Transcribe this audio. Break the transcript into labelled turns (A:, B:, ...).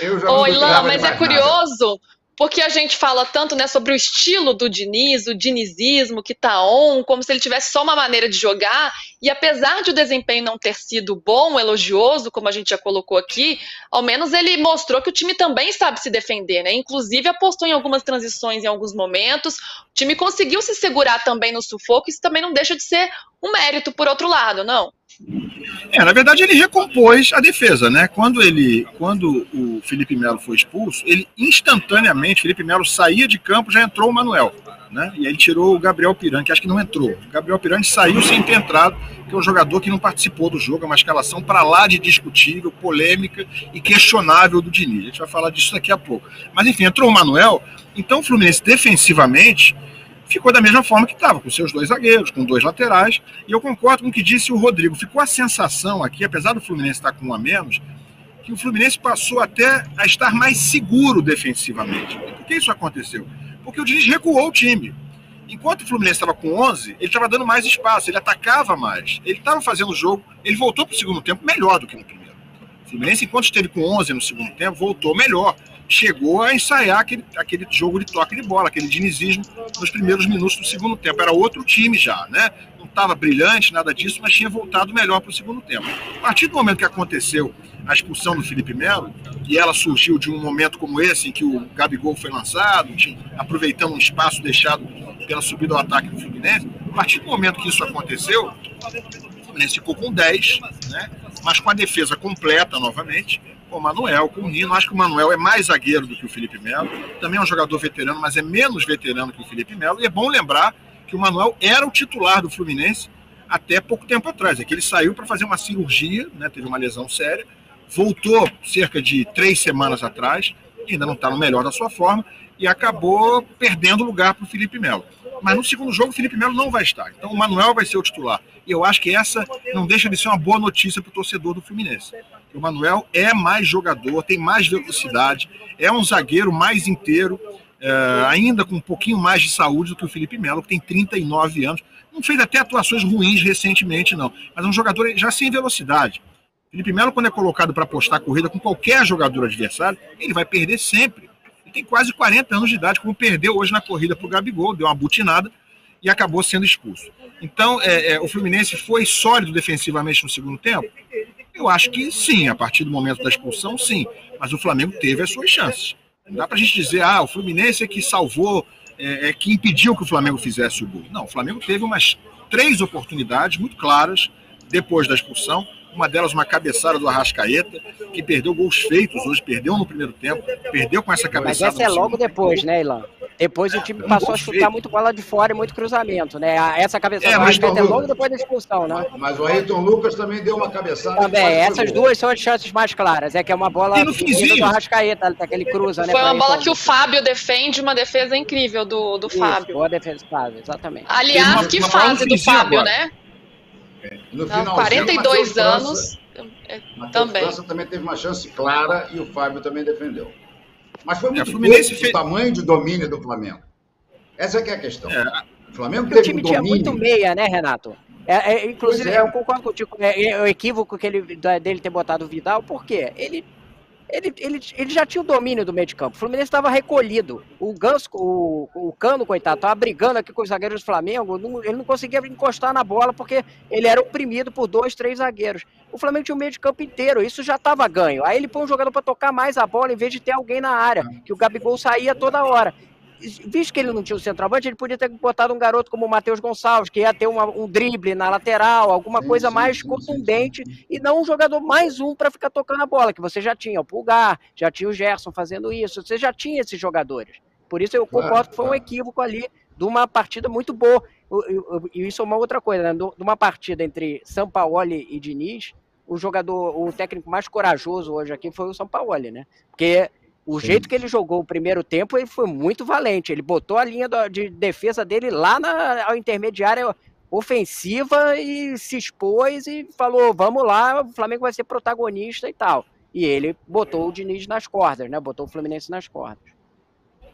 A: Oi, Lã, mas é curioso porque a gente fala tanto né, sobre o estilo do Diniz, o dinizismo que tá on, como se ele tivesse só uma maneira de jogar, e apesar de o desempenho não ter sido bom, elogioso, como a gente já colocou aqui, ao menos ele mostrou que o time também sabe se defender, né? Inclusive apostou em algumas transições em alguns momentos, o time conseguiu se segurar também no sufoco, isso também não deixa de ser um mérito por outro lado, não?
B: É, na verdade ele recompôs a defesa, né? Quando ele, quando o Felipe Melo foi expulso, ele instantaneamente, Felipe Melo saía de campo, já entrou o Manuel, né? E aí ele tirou o Gabriel Piran, que acho que não entrou. O Gabriel Piran saiu sem ter entrado, que é um jogador que não participou do jogo, é uma escalação para lá de discutível, polêmica e questionável do Diniz. A gente vai falar disso daqui a pouco. Mas enfim, entrou o Manuel, então o Fluminense defensivamente ficou da mesma forma que estava, com seus dois zagueiros, com dois laterais. E eu concordo com o que disse o Rodrigo. Ficou a sensação aqui, apesar do Fluminense estar com um a menos, que o Fluminense passou até a estar mais seguro defensivamente. Por que isso aconteceu? Porque o Diniz recuou o time. Enquanto o Fluminense estava com 11, ele estava dando mais espaço, ele atacava mais, ele estava fazendo o jogo, ele voltou para o segundo tempo melhor do que no primeiro. O Fluminense, enquanto esteve com 11 no segundo tempo, voltou melhor chegou a ensaiar aquele, aquele jogo de toque de bola, aquele dinizismo nos primeiros minutos do segundo tempo. Era outro time já, né? Não estava brilhante, nada disso, mas tinha voltado melhor para o segundo tempo. A partir do momento que aconteceu a expulsão do Felipe Melo, e ela surgiu de um momento como esse, em que o Gabigol foi lançado, aproveitando um espaço deixado pela subida ao ataque do Fluminense, a partir do momento que isso aconteceu, o Fluminense ficou com 10, né? mas com a defesa completa novamente, o Manuel, com o Nino. Acho que o Manuel é mais zagueiro do que o Felipe Melo. Também é um jogador veterano, mas é menos veterano que o Felipe Melo. E é bom lembrar que o Manuel era o titular do Fluminense até pouco tempo atrás. É que ele saiu para fazer uma cirurgia, né, teve uma lesão séria, voltou cerca de três semanas atrás, ainda não está no melhor da sua forma, e acabou perdendo lugar para o Felipe Melo. Mas no segundo jogo, o Felipe Melo não vai estar. Então o Manuel vai ser o titular. E eu acho que essa não deixa de ser uma boa notícia para o torcedor do Fluminense. O Manuel é mais jogador, tem mais velocidade, é um zagueiro mais inteiro, é, ainda com um pouquinho mais de saúde do que o Felipe Melo, que tem 39 anos. Não fez até atuações ruins recentemente, não, mas é um jogador já sem velocidade. Felipe Melo, quando é colocado para apostar corrida com qualquer jogador adversário, ele vai perder sempre. Tem quase 40 anos de idade, como perdeu hoje na corrida para o Gabigol, deu uma butinada e acabou sendo expulso. Então, é, é, o Fluminense foi sólido defensivamente no segundo tempo? Eu acho que sim, a partir do momento da expulsão, sim. Mas o Flamengo teve as suas chances. Não dá para a gente dizer, ah, o Fluminense é que salvou, é, é, que impediu que o Flamengo fizesse o gol. Não, o Flamengo teve umas três oportunidades muito claras depois da expulsão uma delas uma cabeçada do Arrascaeta, que perdeu gols feitos hoje, perdeu no primeiro tempo, perdeu com essa cabeçada.
C: Mas essa é logo depois, tempo. né, Ilan? Depois o time passou a chutar muito bola de fora e muito cruzamento, né? Essa cabeçada é, do Arrascaeta é logo depois da expulsão, né?
D: Mas o Ayrton Lucas também deu uma cabeçada.
C: Também, essas duas são as chances mais claras. É que é uma bola do Arrascaeta, aquele cruza, né?
A: Foi uma bola que o Fábio defende, uma defesa incrível do, do Isso, Fábio.
C: Boa defesa do Fábio, exatamente.
A: Aliás, uma, que uma fase do Fábio, agora. né? No final, 42 anos
D: é, também. França também teve uma chance clara e o Fábio também defendeu. Mas foi é, muito é, Fluminense fez... o tamanho de domínio do Flamengo. Essa é que é a questão. É.
C: O Flamengo teve o time um domínio. tinha muito meia, né, Renato? É, é, inclusive, é. eu concordo contigo. É, o equívoco que ele, dele ter botado o Vidal, por quê? Ele ele, ele, ele já tinha o domínio do meio de campo. O Fluminense estava recolhido. O Ganso, o, o Cano, coitado, estava brigando aqui com os zagueiros do Flamengo. Não, ele não conseguia encostar na bola porque ele era oprimido por dois, três zagueiros. O Flamengo tinha o meio de campo inteiro. Isso já estava ganho. Aí ele põe um jogador para tocar mais a bola em vez de ter alguém na área, que o Gabigol saía toda hora visto que ele não tinha o centroavante, ele podia ter botado um garoto como o Matheus Gonçalves, que ia ter uma, um drible na lateral, alguma sim, coisa sim, mais sim, contundente, e não um jogador mais um para ficar tocando a bola, que você já tinha o Pulgar, já tinha o Gerson fazendo isso, você já tinha esses jogadores. Por isso eu concordo que foi um equívoco ali de uma partida muito boa. E isso é uma outra coisa, né? De uma partida entre Sampaoli e Diniz, o jogador, o técnico mais corajoso hoje aqui foi o Sampaoli, né? Porque o Sim. jeito que ele jogou o primeiro tempo, ele foi muito valente. Ele botou a linha de defesa dele lá na intermediária ofensiva e se expôs e falou: vamos lá, o Flamengo vai ser protagonista e tal. E ele botou o Diniz nas cordas, né? Botou o Fluminense nas cordas.